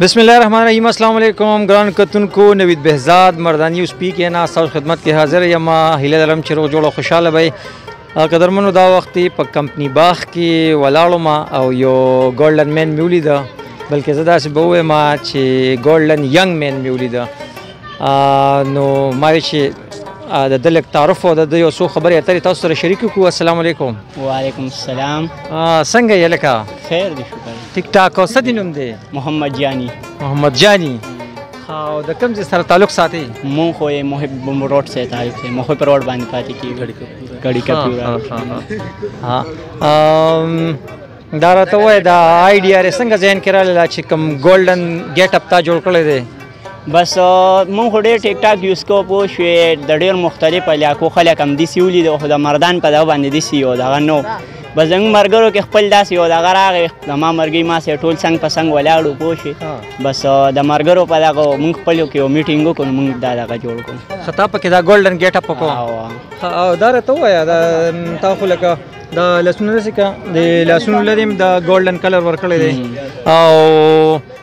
بسم الله الرحمن الرحیم السلام علیکم ګران کتونکو نوید بهزاد مردانی اوس پی کې نه تاسو خدمت کې حاضر یم هیله لرم چې روغ جوړ خوشاله وئ قدرمنو دا وخت په کمپنی باغ کې ولاړم او یو ګولډن مین میولید بلکې زه داسې به وایم چې ګولډن ینګ مین میولید نو ما وی چې د دل تعارف او د یو څو خبرې اترې تاسو سره شریک کو السلام علیکم وعلیکم السلام څنګه یې لکه خیر دې شکر ټیک ټاک او سدی نوم دی محمد جانی محمد جانی او د کوم ځای سره تعلق ساتي مون خو یې محب روډ سره تعلق دی مون خو پر روډ باندې پاتې کیږي غړي کپیورا ها ها دا راته وای دا آی ډی آر څنګه ځین کړل چې کوم ګولډن ګیټ اپ تا جوړ کړل دی بس مونږ خو ډېر ټیک ټاک یوز کوو پوه شوې د ډېر مختلف علاقو خلک هم داسې ولیدو خو د مردان په دغه باندې داسې یو دغه نو بس زموږ ملګرو کې خپل داسې یو دغه راغی زما مرګي ما سره ټول څنګ په څنګ ولاړو پوه شي بس د ملګرو په دغه موږ خپلو کې یو میټینګ وکړو موږ دا دغه جوړ کړو خطا پکې دا ګولډن ګیټ اپ وکړو او دا راته ووایه دا تا خو لکه د لاسونو رسې که د لاسونو لرې د ګولډن کلر ورکړی دی او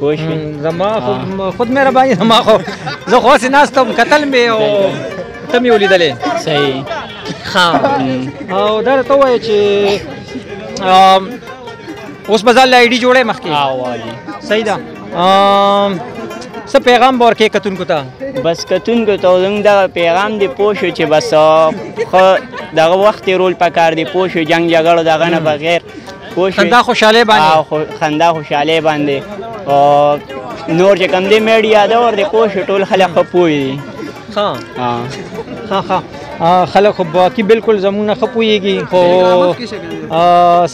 پوه شوې زما خو خود مهرباني زما خو زه خو هسې ناست وم کتل مې او ته مې ولیدلې صحیح ښه او دا راته ووایه چې اوس به ځان له آی ډي جوړی مخکې صحیح ده څه پیغام به ورکې کتونکو ته بس کتونکو ته زموږ دغه پیغام دی پوه شو چې بس خو دغه وخت رول پکار دی پوه شو جنګ جګړو دغه نه بغیر خندا خوشاله باندې خو خندا خوشاله باندې او نور چې کم دی میډیا دا ور دي پوه شو ټول خلک خو پوي دي ها ها ها خلک خو باقي بالکل زمونه خپويږي خو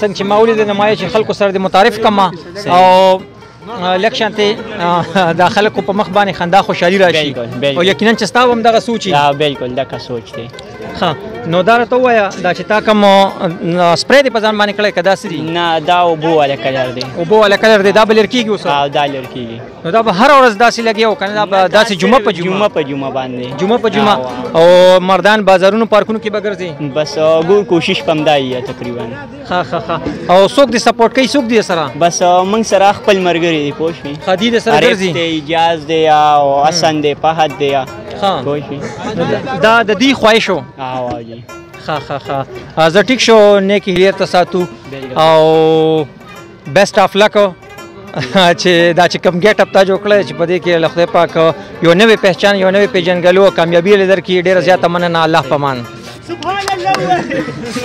څنګه چې ماولي د نمایش خلکو سره د متعارف کما او لک شانته د خلکو په مخ باندې خندا خوشحالي راشي او یقینا چې تاسو هم دغه سوچي دا بالکل دغه سوچ دی ها نو دا ته وایا دا چې تا کوم سپری دی په ځان باندې کړی کدا سری نه دا او بو ولا کلر دی او بو ولا کلر دی دا بل لرکیږي اوس او دا لرکیږي نو دا به هر ورځ داسې لګي او کنه دا داسې جمعه په جمعه په جمعه باندې جمعه په جمعه او مردان بازارونو پارکونو کې بغرځي بس ګور کوشش پمدایي تقریبا ها ها ها او څوک دې سپورټ کوي څوک دې سره بس موږ سره خپل مرګري دي پوه شي خدي دې سره ګرځي دی اجاز دی او حسن دی فهد دی ها پوه شي دا د دې خواهشو ها واجی ها ها ها زه ټیک شو نیکی هیر ته ساتو او بیسټ اف لک چې دا چې کم ګټ اپ تا جوړ کړی چې په دې کې لخت پاک یو نوې پہچان یو نوې پیژنګلو کامیابی لدر کې ډیره زیاته مننه الله پامان سبحان الله